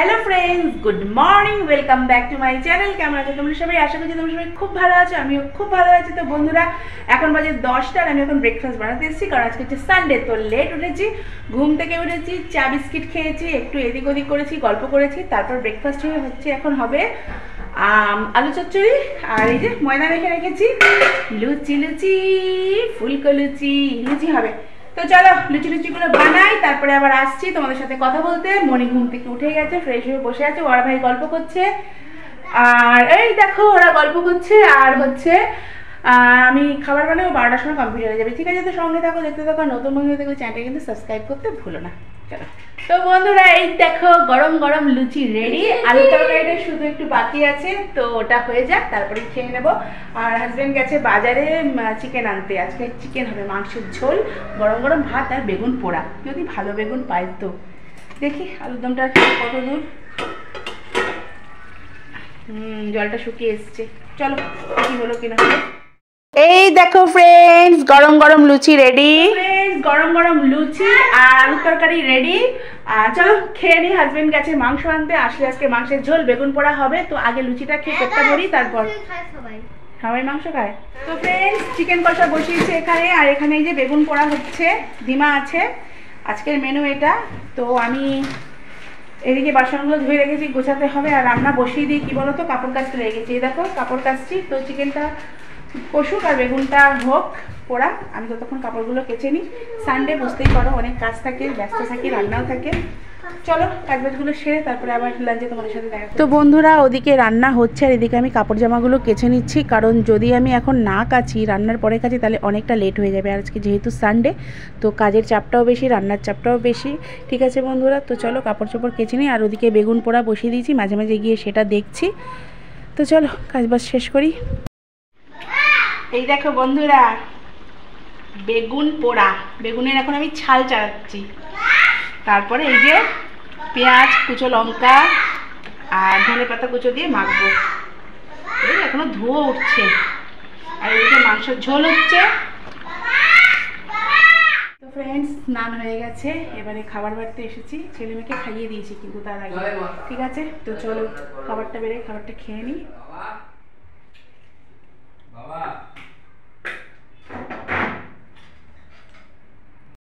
Hello friends good morning welcome back to my channel কেমন আছো তোমরা সবাই? আশা করছি তোমরা সবাই খুব ভালো আছো, আমিও খুব ভালো আছি। তো বন্ধুরা, এখন বাজে দশটা আর আমি এখন ব্রেকফাস্ট বানাতে এসেছি, কারণ আজকে হচ্ছে সানডে তো লেট উঠেছি, ঘুম থেকে উঠেছি, চা বিস্কিট খেয়েছি, একটু এদিক ওদিক করেছি, গল্প করেছি, তারপর ব্রেকফাস্ট হয়ে হচ্ছে, এখন হবে আলু চচ্চড়ি, আর এই যে ময়দা রেখে রেখেছি, লুচি লুচি, ফুলকো লুচি লুচি হবে। তো চলো লুচি লুচিগুলো বানাই, তারপরে আবার আসছি তোমাদের সাথে কথা বলতে। মনি ঘুম থেকে উঠে গেছে ফ্রেশ হয়ে বসে আছে, ওরা ভাই গল্প করছে। আর এই দেখো, ওরা গল্প করছে, আর হচ্ছে আমি খাবার বানাবো বারোটার সময় কমপ্লিট হয়ে যাবে। ঠিক আছে তো সঙ্গে থাকো দেখতে থাকো নতুন বন্ধু দেখো চ্যানেলটা কিন্তু সাবস্ক্রাইব করতে ভুলো না। চলো। তো বন্ধুরা এই দেখো গরম গরম লুচি রেডি আলু তরকারিটা শুধু একটু বাকি আছে তো ওটা হয়ে যাক তারপরে খেয়ে নেব। আর হাজবেন্ড গেছে বাজারে চিকেন আনতে। আজকে চিকেন হবে মাংসের ঝোল গরম গরম ভাত আর বেগুন পোড়া। যদি ভালো বেগুন পাই তো। দেখি আলুর দমটা কত দূর। হুম জলটা শুকিয়ে এসছে। চলো কি হলো কিনা। এই দেখো ফ্রেন্ডস গরম গরম লুচি রেডি গরম গরম লুচি আর আলু তরকারি রেডি আর চলো খেয়ে নি হাজবেন্ড গেছে মাংস আনতে আসলে আজকে মাংসের ঝোল বেগুন পোড়া হবে তো আগে লুচিটা খেয়ে পেটটা ভরি তারপর সবাই। মাংস খায়। তো ফ্রেন্ডস চিকেন কষা বসিয়েছে এখানে আর এখানে এই যে বেগুন পোড়া হচ্ছে ডিমা আছে। আজকের মেনু এটা। তো আমি এদিকে বাসনগুলো ধুয়ে রেখেছি গোছাতে হবে আর রান্না বসিয়ে দিয়ে কি বলতো? কাপড় কাচতে রেখেছি এই দেখো কাপড় কাচছি তো চিকেনটা কষুক আর বেগুনটা হোক পোড়া। আমি ততক্ষণ কাপড়গুলো কেচে নিই। সানডে বুঝতেই পারো অনেক কাজ থাকে ব্যস্ত থাকি রান্নাও থাকে। চলো কাজবাজগুলো সেরে তারপরে আবার লাঞ্চে তোমাদের সাথে দেখা তো বন্ধুরা ওদিকে রান্না হচ্ছে আর এদিকে আমি কাপড় জামাগুলো কেচে নিচ্ছি। কারণ যদি আমি এখন না কাচি রান্নার পরে কাচি তাহলে অনেকটা লেট হয়ে যাবে। আর আজকে যেহেতু সানডে তো কাজের চাপটাও বেশি রান্নার চাপটাও বেশি। ঠিক আছে বন্ধুরা তো চলো কাপড় চোপড় কেচে নিই। আর ওদিকে বেগুন পোড়া বসিয়ে দিয়েছি। মাঝে মাঝে গিয়ে সেটা দেখছি। তো চলো কাজবাজ শেষ করি। এই দেখো বন্ধুরা বেগুন পোড়া। বেগুনের এখন আমি ছাল চালাচ্ছি তারপরে এই যে পেঁয়াজ কুচো লঙ্কা আর ধনে পাতা কুচো দিয়ে মাখবো। এই এখনও ধোয়া উঠছে। আর এই যে মাংসের ঝোল হচ্ছে। তো ফ্রেন্ডস স্নান হয়ে গেছে। এবারে খাবার বাড়তে এসেছি। ছেলে মেয়েকে খাইয়ে দিয়েছি কিন্তু তার আগে। ঠিক আছে? তো চলো খাবারটা বেড়ে খাবারটা খেয়ে নিই।